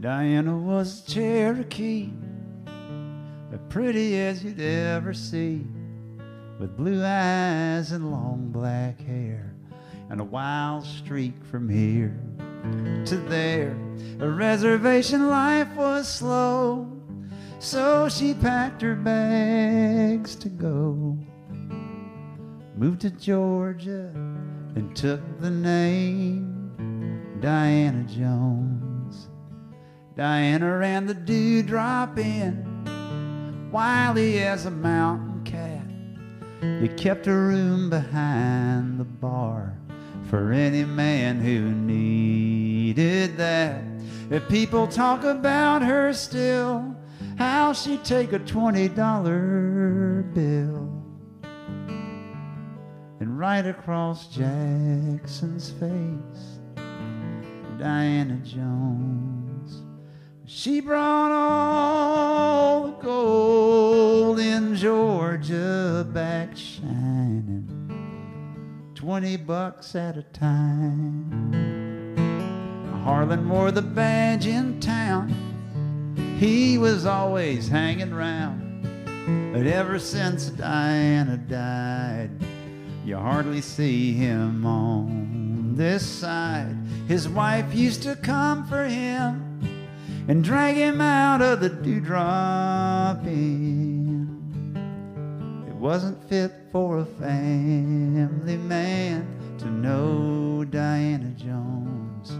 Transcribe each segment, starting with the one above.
Diana was a Cherokee, as pretty as you'd ever see, with blue eyes and long black hair, and a wild streak from here to there. A reservation life was slow, so she packed her bags to go. Moved to Georgia and took the name Diana Jones. Diana ran the dewdrop inn, wily as a mountain cat. You kept a room behind the bar for any man who needed that. If people talk about her still, how she'd take a $20 bill and right across Jackson's face, Diana Jones. She brought all the gold in Georgia back shining, twenty bucks at a time. Harlan wore the badge in town. He was always hanging round, but ever since Diana died, you hardly see him on this side. His wife used to come for him and drag him out of the dewdrop inn. It wasn't fit for a family man to know Diana Jones.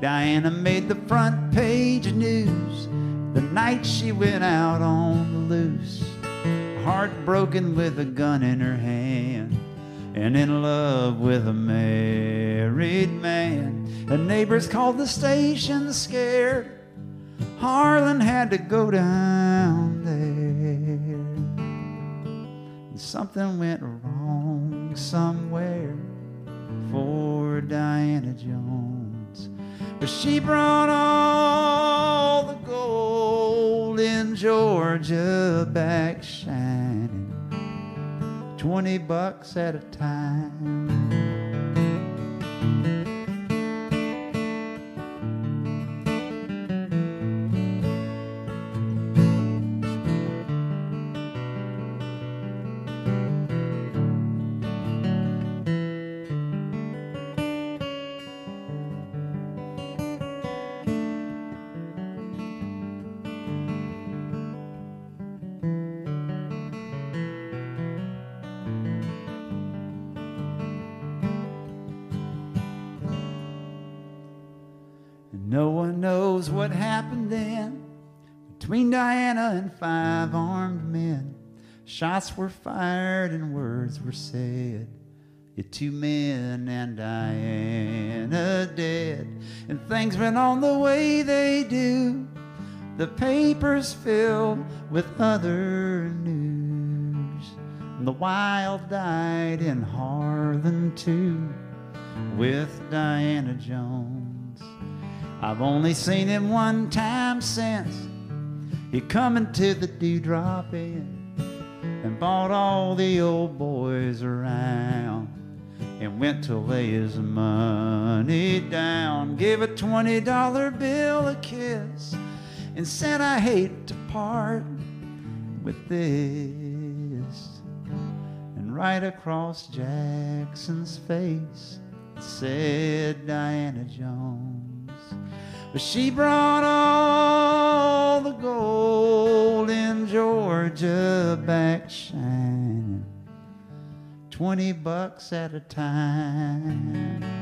Diana made the front page news the night she went out on the loose, heartbroken with a gun in her hand and in love with a married man. The neighbors called the station scared. Harlan had to go down there. And something went wrong somewhere for Diana Jones. But she brought all the gold in Georgia back shining. 20 bucks at a time. No one knows what happened then between Diana and five armed men. Shots were fired and words were said. You two men and Diana dead. And things went on the way they do. The papers filled with other news. And the wild died in Harlan too with Diana Jones. I've only seen him one time since he come into the dewdrop inn and bought all the old boys around and went to lay his money down. Gave a twenty dollar bill a kiss and said, I hate to part with this. And right across Jackson's face said Diana Jones. But she brought all the gold in Georgia back shining, 20 bucks at a time.